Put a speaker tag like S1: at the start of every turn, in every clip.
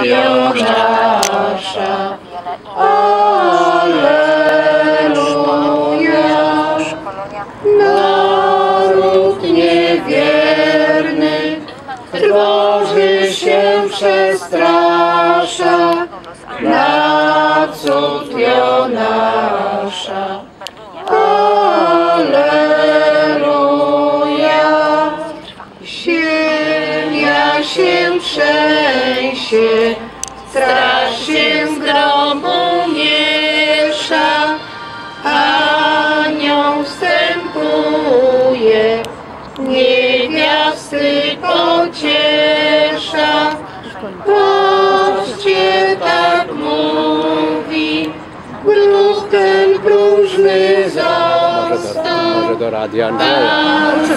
S1: Bhyo się trzęsie, straż się z grobu miesza, anioł wstępuje, niewiasty pociesza. Patrzcie, tak mówi, grób ten próżny został.
S2: Może do radia Andrzeja.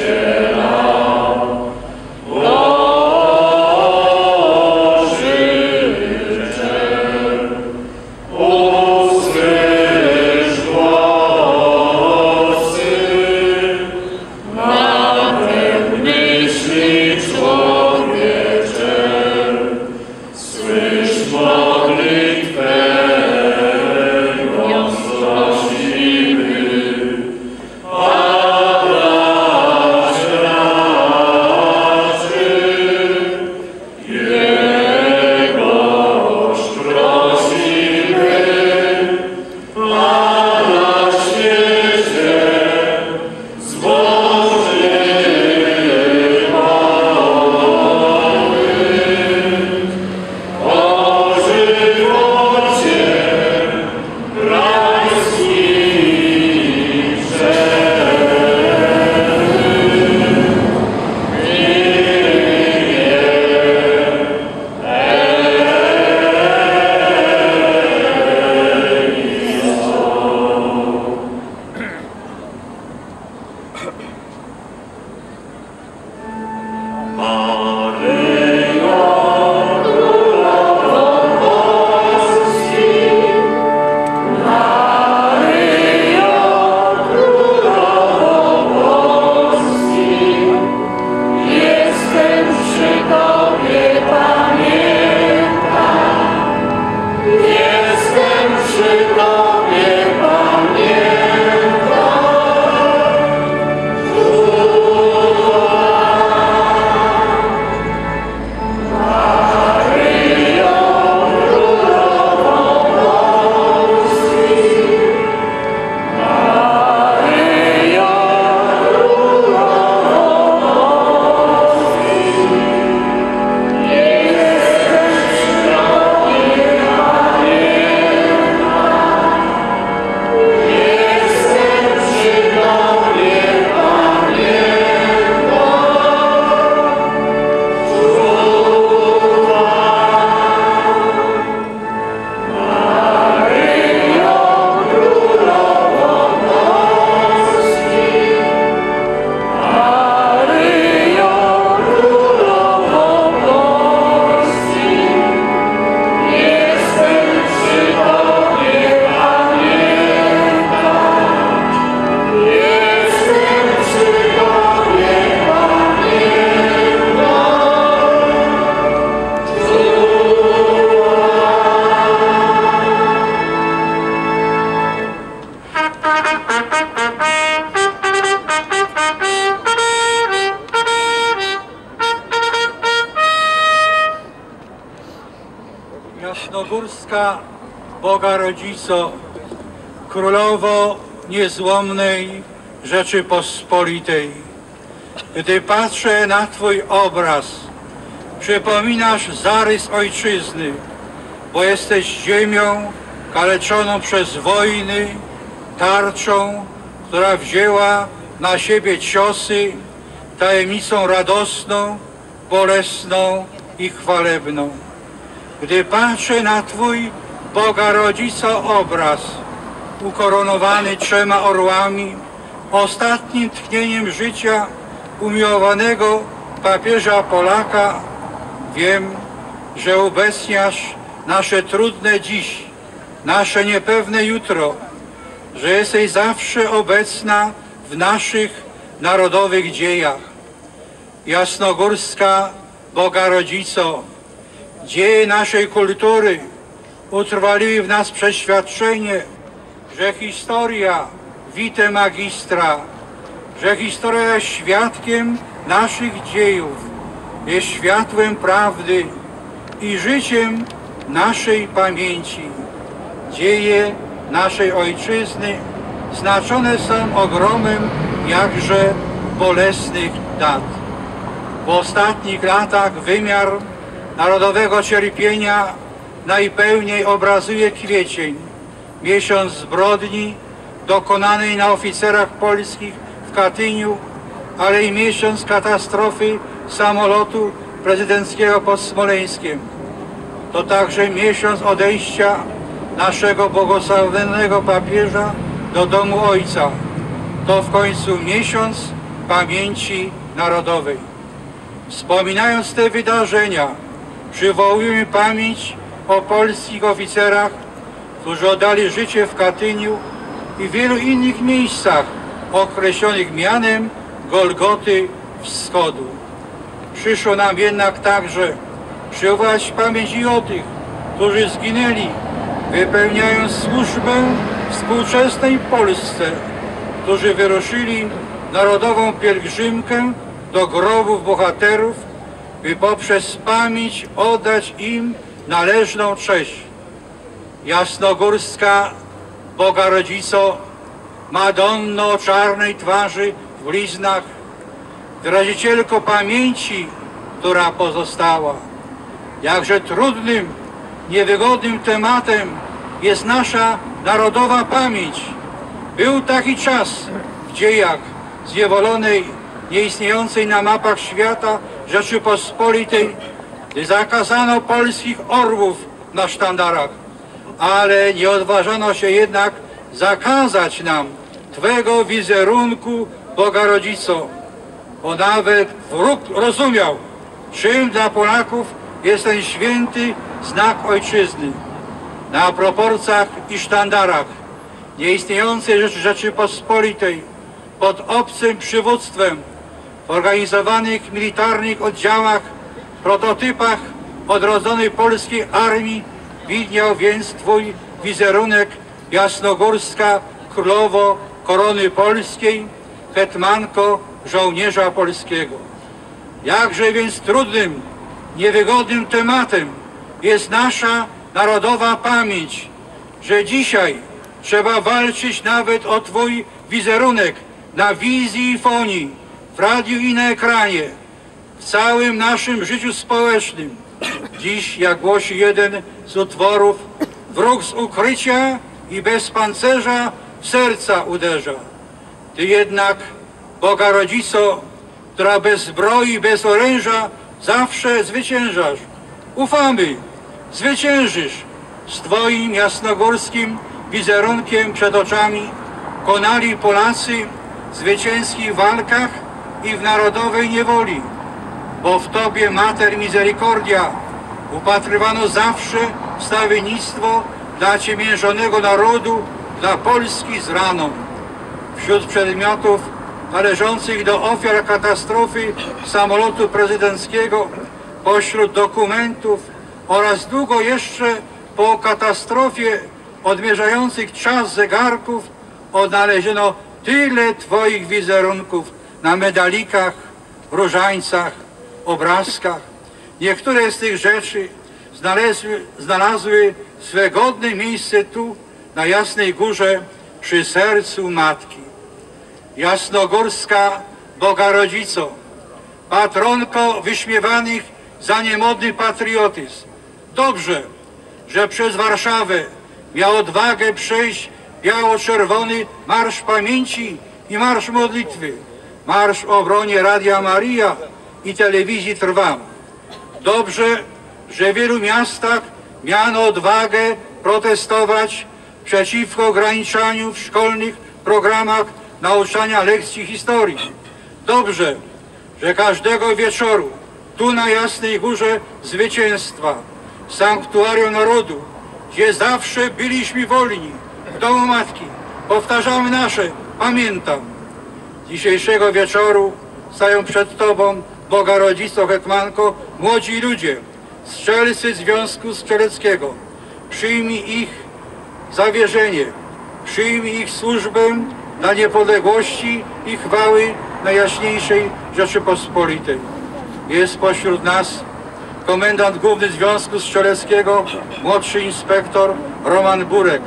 S2: Yeah. Boga Rodzico, Królowo niezłomnej Rzeczypospolitej. Gdy patrzę na Twój obraz, przypominasz zarys ojczyzny, bo jesteś ziemią kaleczoną przez wojny, tarczą, która wzięła na siebie ciosy, tajemnicą radosną, bolesną i chwalebną. Gdy patrzę na Twój Boga Rodzico obraz, ukoronowany trzema orłami, ostatnim tchnieniem życia umiłowanego papieża Polaka, wiem, że ubecniasz nasze trudne dziś, nasze niepewne jutro, że jesteś zawsze obecna w naszych narodowych dziejach. Jasnogórska Boga Rodzico, dzieje naszej kultury utrwaliły w nas przeświadczenie, że historia vitae magistra, że historia jest świadkiem naszych dziejów, jest światłem prawdy i życiem naszej pamięci. Dzieje naszej ojczyzny znaczone są ogromem jakże bolesnych dat. W ostatnich latach wymiar narodowego cierpienia najpełniej obrazuje kwiecień, miesiąc zbrodni dokonanej na oficerach polskich w Katyniu, ale i miesiąc katastrofy samolotu prezydenckiego pod Smoleńskiem. To także miesiąc odejścia naszego błogosławionego papieża do domu Ojca. To w końcu miesiąc pamięci narodowej. Wspominając te wydarzenia, przywołujemy pamięć o polskich oficerach, którzy oddali życie w Katyniu i wielu innych miejscach określonych mianem Golgoty Wschodu. Przyszło nam jednak także przywołać pamięć i o tych, którzy zginęli, wypełniając służbę współczesnej Polsce, którzy wyruszyli narodową pielgrzymkę do grobów bohaterów, by poprzez pamięć oddać im należną cześć. Jasnogórska Boga Rodzico, Madonno o czarnej twarzy w bliznach, wyrazicielko pamięci, która pozostała. Jakże trudnym, niewygodnym tematem jest nasza narodowa pamięć. Był taki czas w dziejach zniewolonej, nieistniejącej na mapach świata Rzeczypospolitej, zakazano polskich orłów na sztandarach, ale nie odważano się jednak zakazać nam Twego wizerunku Boga Rodzico, bo nawet wróg rozumiał, czym dla Polaków jest ten święty znak ojczyzny. Na proporcjach i sztandarach nieistniejącej Rzeczypospolitej pod obcym przywództwem organizowanych militarnych oddziałach, prototypach odrodzonej polskiej armii widniał więc Twój wizerunek jasnogórska królowo korony polskiej, hetmanko żołnierza polskiego. Jakże więc trudnym, niewygodnym tematem jest nasza narodowa pamięć, że dzisiaj trzeba walczyć nawet o Twój wizerunek na wizji i fonii, radiu i na ekranie, w całym naszym życiu społecznym. Dziś, jak głosi jeden z utworów, wróg z ukrycia i bez pancerza w serca uderza. Ty jednak, Boga Rodzico, która bez zbroi, bez oręża zawsze zwyciężasz. Ufamy, zwyciężysz z Twoim jasnogórskim wizerunkiem przed oczami. Konali Polacy w zwycięskich walkach i w narodowej niewoli, bo w Tobie Mater Misericordia upatrywano zawsze wstawiennictwo dla ciemiężonego narodu, dla Polski z raną. Wśród przedmiotów należących do ofiar katastrofy samolotu prezydenckiego, pośród dokumentów oraz długo jeszcze po katastrofie odmierzających czas zegarków odnaleziono tyle Twoich wizerunków na medalikach, różańcach, obrazkach. Niektóre z tych rzeczy znalazły, znalazły swe godne miejsce tu, na Jasnej Górze, przy sercu Matki. Jasnogórska Boga Rodzico, patronko wyśmiewanych za niemodny patriotyzm. Dobrze, że przez Warszawę miał odwagę przejść biało-czerwony Marsz Pamięci i Marsz Modlitwy, Marsz w obronie Radia Maria i telewizji Trwam. Dobrze, że w wielu miastach miano odwagę protestować przeciwko ograniczaniu w szkolnych programach nauczania lekcji historii. Dobrze, że każdego wieczoru tu na Jasnej Górze Zwycięstwa, Sanktuarium Narodu, gdzie zawsze byliśmy wolni, w domu Matki, powtarzamy nasze, pamiętam. Dzisiejszego wieczoru stają przed Tobą, Boga Rodzico Hetmanko, młodzi ludzie, strzelcy Związku Strzeleckiego. Przyjmij ich zawierzenie, przyjmij ich służbę dla niepodległości i chwały Najjaśniejszej Rzeczypospolitej. Jest pośród nas komendant główny Związku Strzeleckiego, młodszy inspektor Roman Burek.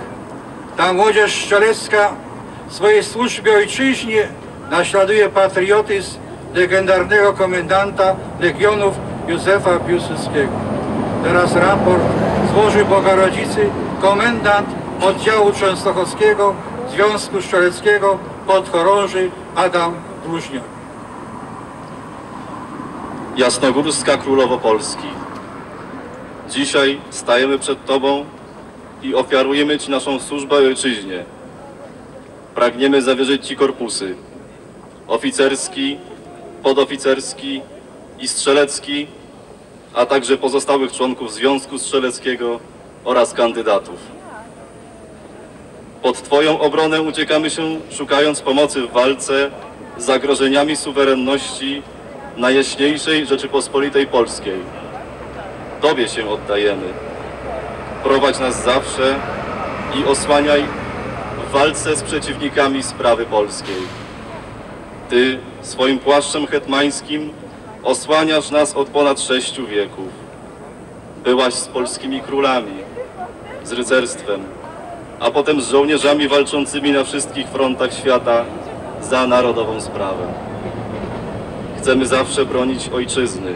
S2: Ta młodzież strzelecka w swojej służbie ojczyźnie naśladuje patriotyzm legendarnego komendanta Legionów Józefa Piłsudskiego. Teraz raport złoży Boga Rodzicy komendant oddziału częstochowskiego Związku Strzeleckiego podchorąży Adam Dłużniak.
S3: Jasnogórska Królowo Polski. Dzisiaj stajemy przed Tobą i ofiarujemy Ci naszą służbę ojczyźnie. Pragniemy zawierzyć Ci korpusy oficerski, podoficerski i strzelecki, a także pozostałych członków Związku Strzeleckiego oraz kandydatów. Pod Twoją obronę uciekamy się, szukając pomocy w walce z zagrożeniami suwerenności Najjaśniejszej Rzeczypospolitej Polskiej. Tobie się oddajemy. Prowadź nas zawsze i osłaniaj w walce z przeciwnikami sprawy polskiej. Ty swoim płaszczem hetmańskim osłaniasz nas od ponad sześciu wieków. Byłaś z polskimi królami, z rycerstwem, a potem z żołnierzami walczącymi na wszystkich frontach świata za narodową sprawę. Chcemy zawsze bronić ojczyzny,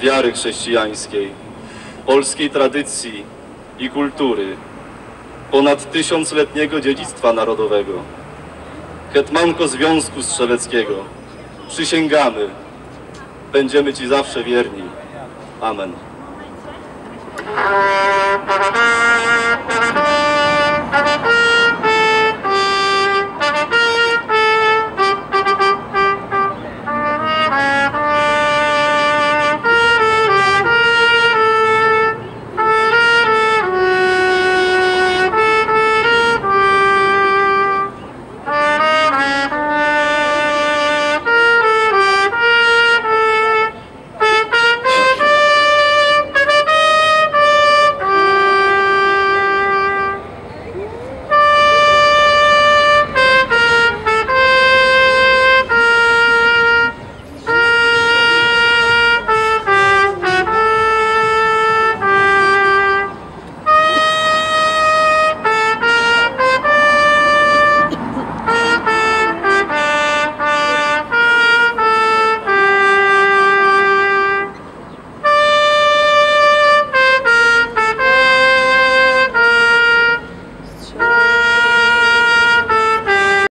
S3: wiary chrześcijańskiej, polskiej tradycji i kultury, ponad tysiącletniego dziedzictwa narodowego. Hetmanko Związku Strzeleckiego, przysięgamy, będziemy Ci zawsze wierni. Amen.